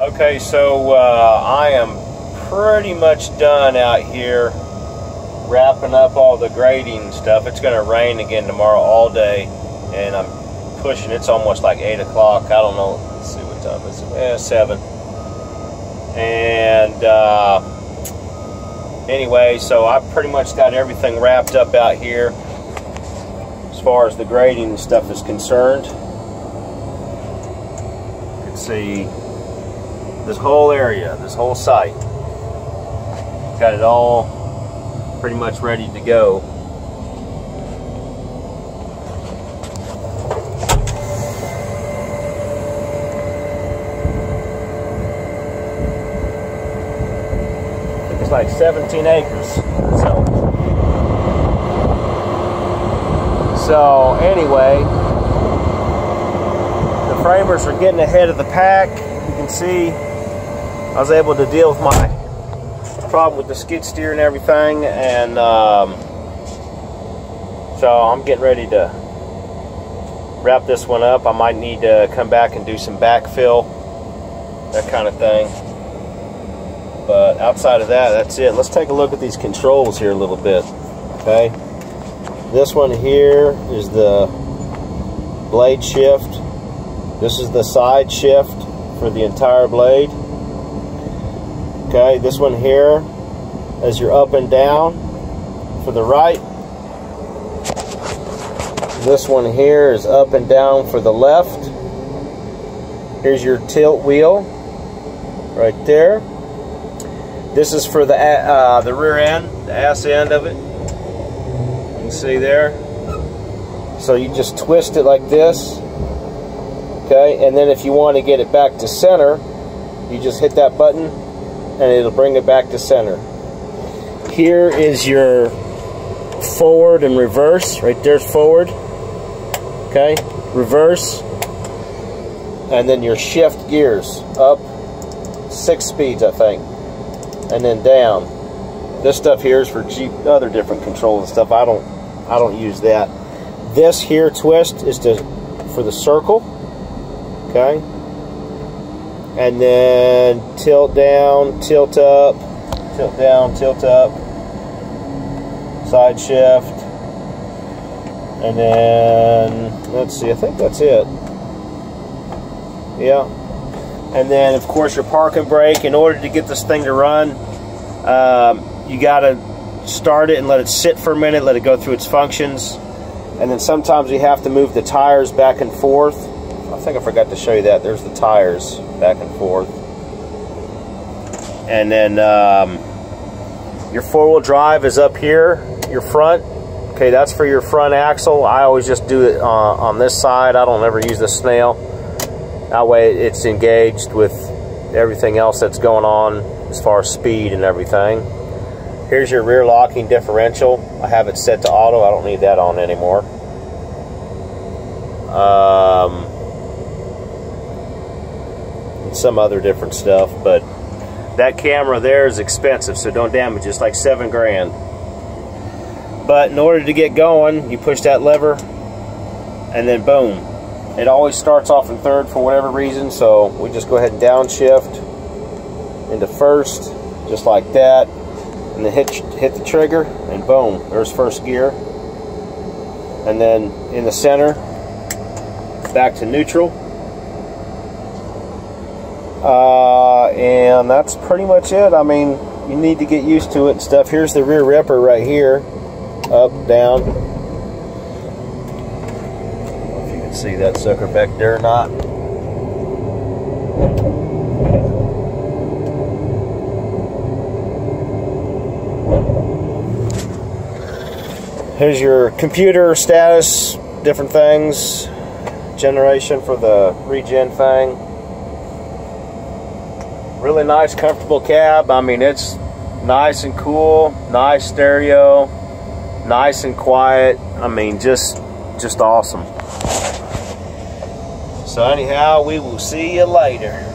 Okay, so uh, I am pretty much done out here wrapping up all the grading stuff. It's going to rain again tomorrow all day, and I'm pushing. It's almost like 8 o'clock. I don't know. Let's see what time is it. Eh, 7. And uh, anyway, so I pretty much got everything wrapped up out here as far as the grading stuff is concerned. You can see this whole area, this whole site. Got it all pretty much ready to go. It's like 17 acres. So, so anyway, the framers are getting ahead of the pack. You can see I was able to deal with my problem with the skid steer and everything, and um, so I'm getting ready to wrap this one up. I might need to come back and do some backfill, that kind of thing. But outside of that, that's it. Let's take a look at these controls here a little bit. Okay, this one here is the blade shift. This is the side shift for the entire blade. Okay, this one here as you're up and down for the right. This one here is up and down for the left. Here's your tilt wheel right there. This is for the uh, the rear end, the ass end of it. You can see there. So you just twist it like this. Okay, and then if you want to get it back to center, you just hit that button and it'll bring it back to center. Here is your forward and reverse. Right there's forward. Okay, reverse. And then your shift gears up six speeds, I think. And then down. This stuff here is for Jeep, other different controls and stuff. I don't, I don't use that. This here twist is to for the circle. Okay, and then tilt down, tilt up, tilt down, tilt up, side shift, and then let's see, I think that's it. Yeah, and then of course your parking brake. In order to get this thing to run, um, you got to start it and let it sit for a minute, let it go through its functions, and then sometimes you have to move the tires back and forth I think I forgot to show you that. There's the tires back and forth. And then um, your four-wheel drive is up here, your front. Okay, that's for your front axle. I always just do it uh, on this side. I don't ever use the snail. That way it's engaged with everything else that's going on as far as speed and everything. Here's your rear locking differential. I have it set to auto. I don't need that on anymore. Um, some other different stuff. But that camera there is expensive, so don't damage it. It's like seven grand. But in order to get going, you push that lever, and then boom. It always starts off in third for whatever reason, so we just go ahead and downshift into first, just like that. And then hit, hit the trigger, and boom, there's first gear. And then in the center, back to neutral uh, and that's pretty much it. I mean, you need to get used to it and stuff. Here's the rear ripper right here. Up, down. if you can see that sucker back there or not. Here's your computer status, different things, generation for the regen thing really nice, comfortable cab. I mean, it's nice and cool, nice stereo, nice and quiet. I mean, just just awesome. So anyhow, we will see you later.